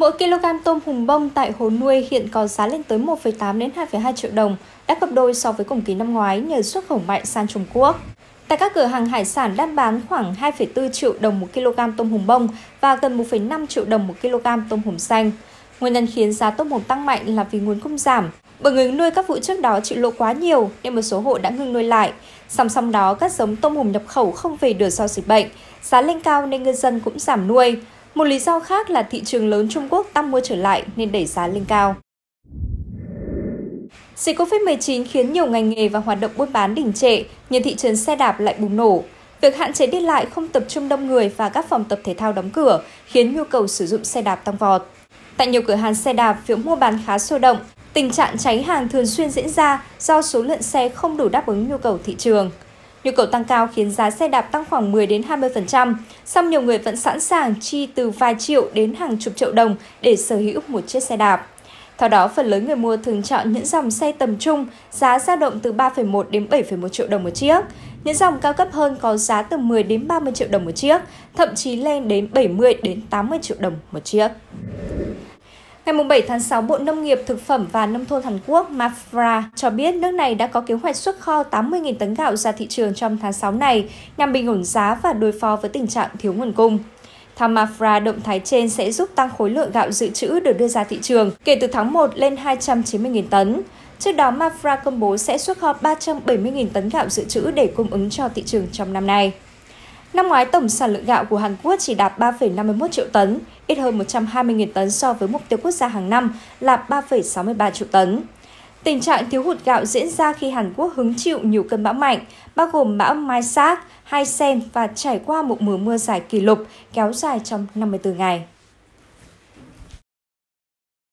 Mỗi kg tôm hùm bông tại hồ nuôi hiện có giá lên tới 1,8 đến 2,2 triệu đồng, đã gấp đôi so với cùng kỳ năm ngoái nhờ xuất khẩu mạnh sang Trung Quốc. Tại các cửa hàng hải sản đang bán khoảng 2,4 triệu đồng một kg tôm hùm bông và gần 1,5 triệu đồng một kg tôm hùm xanh. Nguyên nhân khiến giá tôm hùm tăng mạnh là vì nguồn cung giảm, bởi người nuôi các vụ trước đó chịu lỗ quá nhiều nên một số hộ đã ngưng nuôi lại. Song song đó, các giống tôm hùm nhập khẩu không về được do dịch bệnh, giá lên cao nên ngư dân cũng giảm nuôi. Một lý do khác là thị trường lớn Trung Quốc tăng mua trở lại nên đẩy giá lên cao. Dịch Covid-19 khiến nhiều ngành nghề và hoạt động buôn bán đình trệ, nhưng thị trường xe đạp lại bùng nổ. Việc hạn chế đi lại không tập trung đông người và các phòng tập thể thao đóng cửa khiến nhu cầu sử dụng xe đạp tăng vọt. Tại nhiều cửa hàng xe đạp, việc mua bán khá sôi động, tình trạng cháy hàng thường xuyên diễn ra do số lượng xe không đủ đáp ứng nhu cầu thị trường. Nhu cầu tăng cao khiến giá xe đạp tăng khoảng 10 đến 20%, song nhiều người vẫn sẵn sàng chi từ vài triệu đến hàng chục triệu đồng để sở hữu một chiếc xe đạp. Theo đó, phần lớn người mua thường chọn những dòng xe tầm trung, giá dao động từ 3,1 đến 7,1 triệu đồng một chiếc. Những dòng cao cấp hơn có giá từ 10 đến 30 triệu đồng một chiếc, thậm chí lên đến 70 đến 80 triệu đồng một chiếc. Ngày 7 tháng 6, Bộ Nông nghiệp, Thực phẩm và Nông thôn Hàn Quốc Mafra cho biết nước này đã có kế hoạch xuất kho 80.000 tấn gạo ra thị trường trong tháng 6 này nhằm bình ổn giá và đối phó với tình trạng thiếu nguồn cung. Theo Mafra, động thái trên sẽ giúp tăng khối lượng gạo dự trữ được đưa ra thị trường kể từ tháng 1 lên 290.000 tấn. Trước đó, Mafra công bố sẽ xuất kho 370.000 tấn gạo dự trữ để cung ứng cho thị trường trong năm nay. Năm ngoái, tổng sản lượng gạo của Hàn Quốc chỉ đạt 3,51 triệu tấn, ít hơn 120.000 tấn so với mục tiêu quốc gia hàng năm là 3,63 triệu tấn. Tình trạng thiếu hụt gạo diễn ra khi Hàn Quốc hứng chịu nhiều cơn bão mạnh, bao gồm bão Mai Sak, Hai Sen và trải qua một mùa mưa dài kỷ lục kéo dài trong 54 ngày.